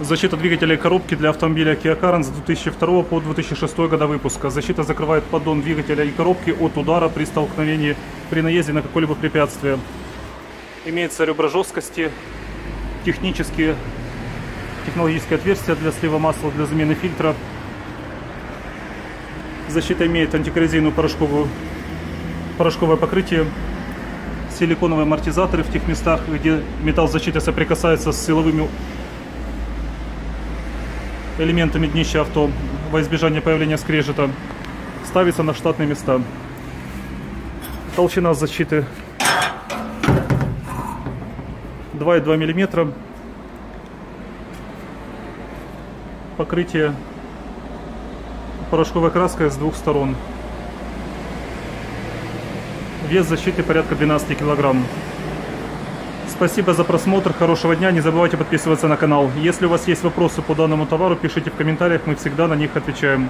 Защита двигателя и коробки для автомобиля Kia Carens с 2002 по 2006 года выпуска. Защита закрывает поддон двигателя и коробки от удара при столкновении при наезде на какое-либо препятствие. Имеется ребра жесткости, технические, технологические отверстия для слива масла, для замены фильтра. Защита имеет антикоррозийную порошковую, порошковое покрытие, силиконовые амортизаторы в тех местах, где металл защиты соприкасается с силовыми элементами днища авто во избежание появления скрежета ставится на штатные места. Толщина защиты 2,2 мм. Покрытие порошковой краской с двух сторон. Вес защиты порядка 12 килограмм. Спасибо за просмотр, хорошего дня, не забывайте подписываться на канал. Если у вас есть вопросы по данному товару, пишите в комментариях, мы всегда на них отвечаем.